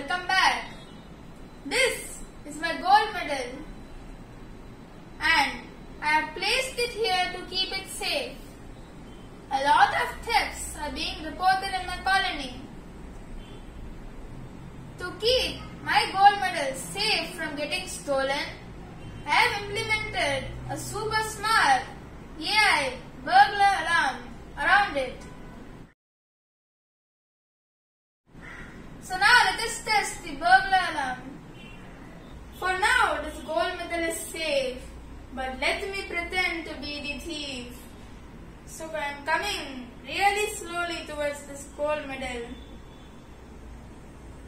welcome back. This is my gold medal and I have placed it here to keep it safe. A lot of thefts are being reported in my colony. To keep my gold medal safe from getting stolen, I have implemented a super smart AI burglar safe, but let me pretend to be the thief. So I am coming really slowly towards this gold medal.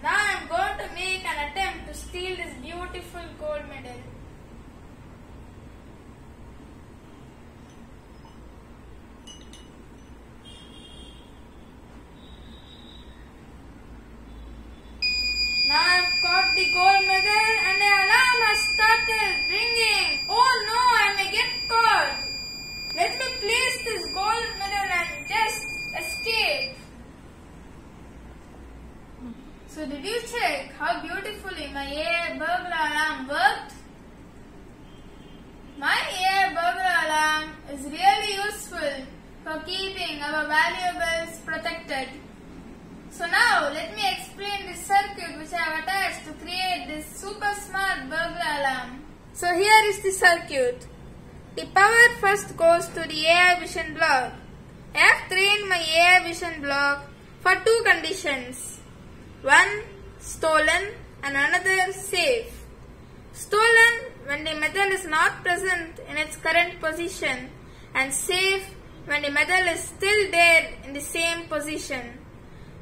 Now I am going to make an attempt to steal this beautiful gold medal. Now I've got the gold medal and the alarm has started ringing. Oh no, I may get caught. Let me place this gold medal and just escape. So did you check how beautifully my AI burglar alarm worked? My AI burglar alarm is really useful for keeping our valuables protected. So now let me explain the circuit which I have attached to create this super smart burglar alarm. So here is the circuit. The power first goes to the AI vision block. I have trained my AI vision block for two conditions. One stolen and another safe. Stolen when the metal is not present in its current position and safe when the metal is still there in the same position.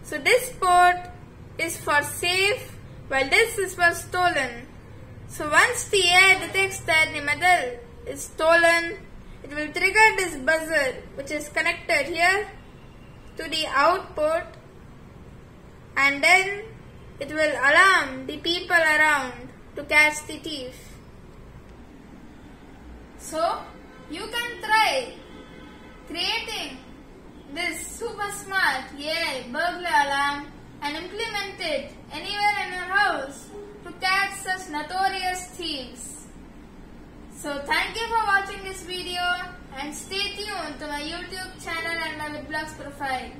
So this port is for safe while this is for stolen. So once the air detects that the metal is stolen, it will trigger this buzzer which is connected here to the out port and then it will alarm the people around to catch the thief. So you can try creating this super smart AI burglar alarm and implement it anywhere in your house to catch such notorious thieves. So thank you for watching this video and stay tuned to my YouTube channel and my WitBlox profile.